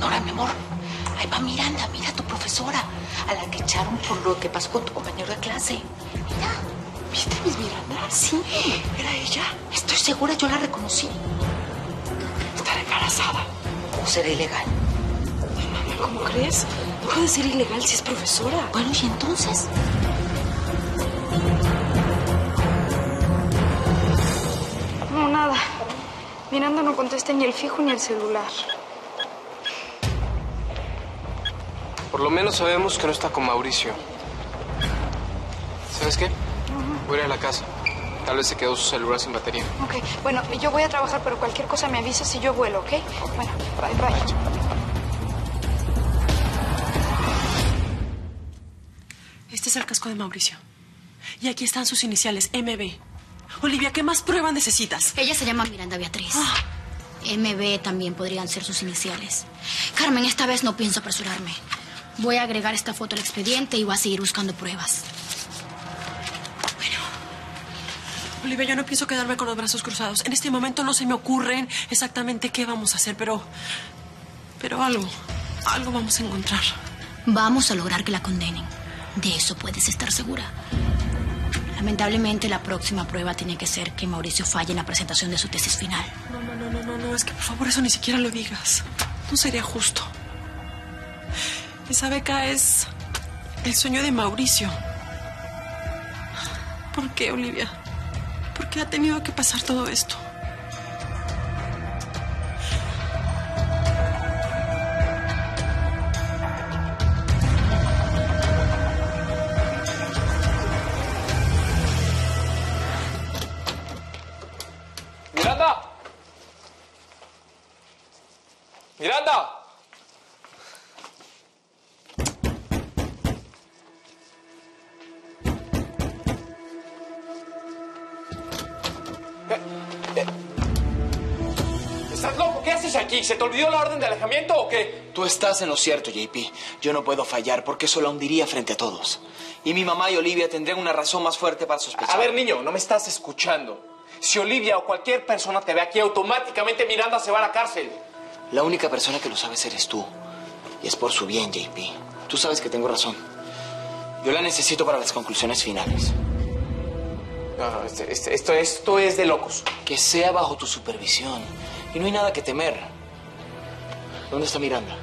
Nora, mi amor, ahí va Miranda, mira a tu profesora, a la que echaron por lo que pasó con tu compañero de clase. Mira. ¿Viste a Miss Miranda? Sí. ¿Era ella? Estoy segura, yo la reconocí. Estará embarazada. ¿O será ilegal? Mamá, ¿cómo crees? No puede ser ilegal si es profesora. Bueno, ¿y entonces? No, nada. Miranda no contesta ni el fijo ni el celular. Por lo menos sabemos que no está con Mauricio. ¿Sabes qué? Voy a ir a la casa. Tal vez se quedó su celular sin batería. Ok, bueno, yo voy a trabajar, pero cualquier cosa me avisas si yo vuelo, ¿ok? Bueno, bye, bye. Este es el casco de Mauricio. Y aquí están sus iniciales, MB. Olivia, ¿qué más pruebas necesitas? Ella se llama Miranda Beatriz. MB también podrían ser sus iniciales. Carmen, esta vez no pienso apresurarme. Voy a agregar esta foto al expediente y voy a seguir buscando pruebas. Olivia, yo no pienso quedarme con los brazos cruzados. En este momento no se me ocurren exactamente qué vamos a hacer, pero. Pero algo. Algo vamos a encontrar. Vamos a lograr que la condenen. De eso puedes estar segura. Lamentablemente, la próxima prueba tiene que ser que Mauricio falle en la presentación de su tesis final. No, no, no, no, no, no. Es que por favor eso ni siquiera lo digas. No sería justo. Esa beca es el sueño de Mauricio. ¿Por qué, Olivia? ¿Por qué ha tenido que pasar todo esto? ¡Miranda! ¡Miranda! ¿Estás loco? ¿Qué haces aquí? ¿Se te olvidó la orden de alejamiento o qué? Tú estás en lo cierto, JP. Yo no puedo fallar porque eso la hundiría frente a todos. Y mi mamá y Olivia tendrían una razón más fuerte para sospechar. A ver, niño, no me estás escuchando. Si Olivia o cualquier persona te ve aquí, automáticamente Miranda se va a la cárcel. La única persona que lo sabes eres tú. Y es por su bien, JP. Tú sabes que tengo razón. Yo la necesito para las conclusiones finales. No, no, este- este- esto, esto es de locos. Que sea bajo tu supervisión. Y no hay nada que temer. ¿Dónde está Miranda?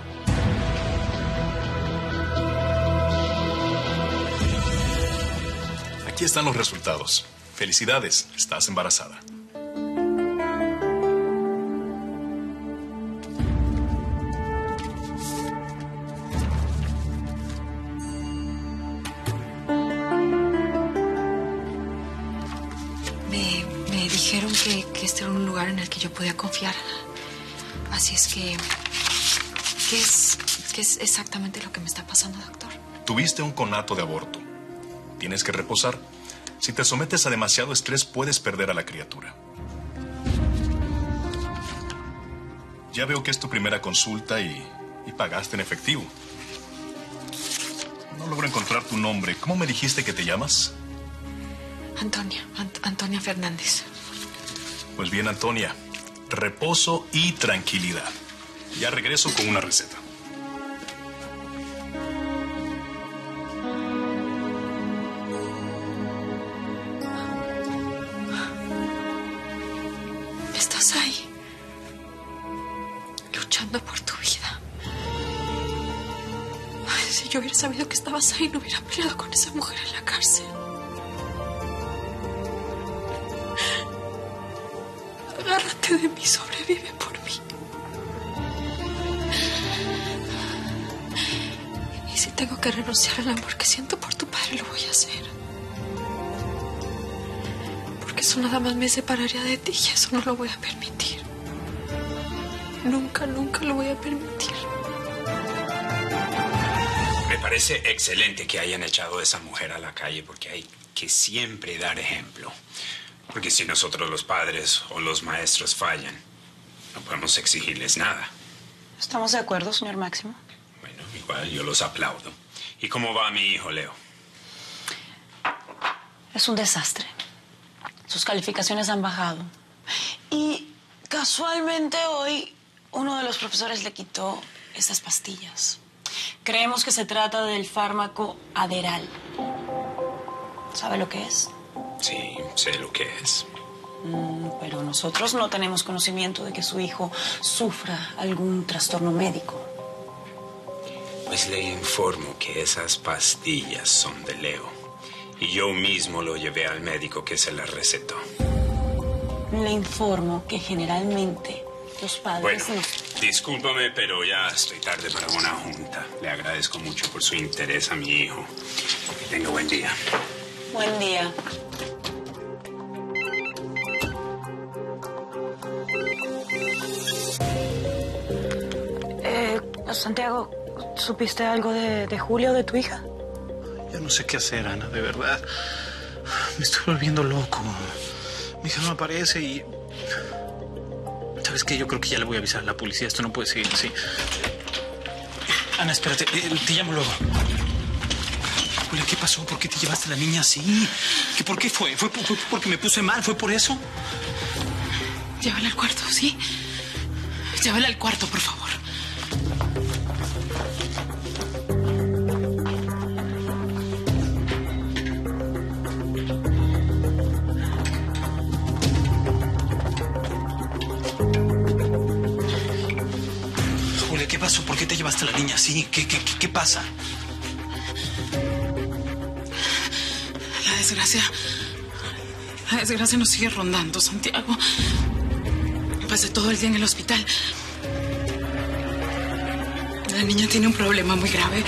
Aquí están los resultados. Felicidades, estás embarazada. Que, que este era un lugar en el que yo podía confiar. Así es que... ¿Qué es, qué es exactamente lo que me está pasando, doctor? Tuviste un conato de aborto. Tienes que reposar. Si te sometes a demasiado estrés, puedes perder a la criatura. Ya veo que es tu primera consulta y, y pagaste en efectivo. No logro encontrar tu nombre. ¿Cómo me dijiste que te llamas? Antonia, Ant- Antonia Fernández. Pues bien, Antonia, reposo y tranquilidad. Ya regreso con una receta. Estás ahí. Luchando por tu vida. Si yo hubiera sabido que estabas ahí, no hubiera peleado con esa mujer en la cárcel. De mí, sobrevive por mí. Y si tengo que renunciar al amor que siento por tu padre, lo voy a hacer. Porque eso nada más me separaría de ti y eso no lo voy a permitir. Nunca, nunca lo voy a permitir. Me parece excelente que hayan echado a esa mujer a la calle porque hay que siempre dar ejemplo. Porque si nosotros los padres o los maestros fallan, no podemos exigirles nada. ¿Estamos de acuerdo, señor Máximo? Bueno, igual yo los aplaudo. ¿Y cómo va mi hijo, Leo? Es un desastre. Sus calificaciones han bajado. Y casualmente hoy Uno de los profesores le quitó estas pastillas. Creemos que se trata del fármaco Aderal. ¿Sabe lo que es? Sí, sé lo que es. Mm, pero nosotros no tenemos conocimiento de que su hijo sufra algún trastorno médico. Pues le informo que esas pastillas son de Leo. Y yo mismo lo llevé al médico que se las recetó. Le informo que generalmente los padres... Bueno, discúlpame, pero ya estoy tarde para una junta. Le agradezco mucho por su interés a mi hijo. Que tenga buen día. Buen día. Eh, Santiago, ¿supiste algo de, de Julia o de tu hija? Ya no sé qué hacer, Ana, de verdad. Me estoy volviendo loco. Mi hija no aparece y... ¿Sabes qué? Yo creo que ya le voy a avisar a la policía. Esto no puede seguir así. Ana, espérate. eh, te llamo luego. Julia, ¿qué pasó? ¿Por qué te llevaste a la niña así? ¿Qué, ¿Por qué fue? ¿Fue, por- fue porque me puse mal? ¿Fue por eso? Llévala al cuarto, ¿sí? Llévala al cuarto, por favor. Julia, ¿qué pasó? ¿Por qué te llevaste a la niña así? ¿Qué, qué, qué, qué pasa? Desgracia. La desgracia nos sigue rondando, Santiago. Pasé todo el día en el hospital. La niña tiene un problema muy grave.